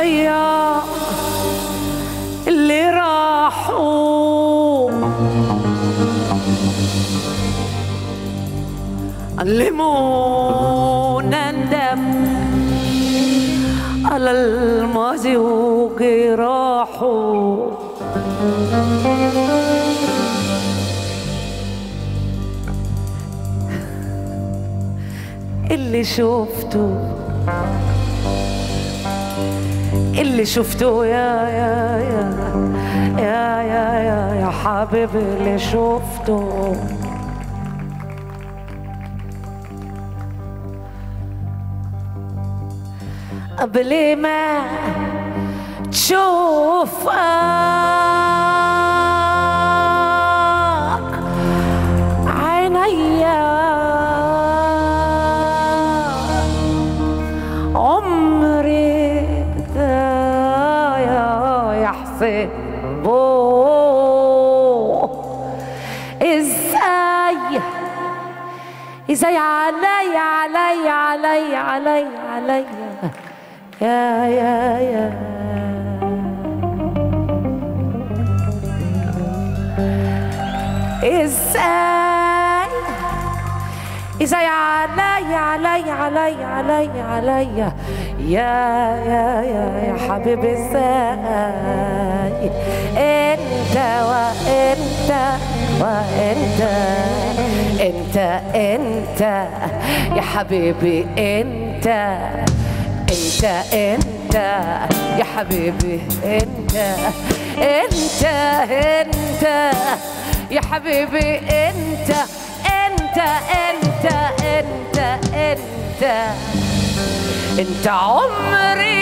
راح اللي راحوا. علمونا ندم على الماضي وجراحه اللي شفته اللي شفته يا يا يا يا يا يا يا حبيبي اللي شفته. قبل ما تشوفك عينيا ذا يحسبه إزاي؟ إزاي علي علي علي علي علي. يا يا يا. إزاي؟ إزاي علي علي علي علي علي يا يا يا يا حبيبي إزاي أنت وأنت وأنت أنت أنت يا حبيبي أنت أنت أنت يا حبيبي أنت أنت أنت يا حبيبي أنت أنت أنت انت عمري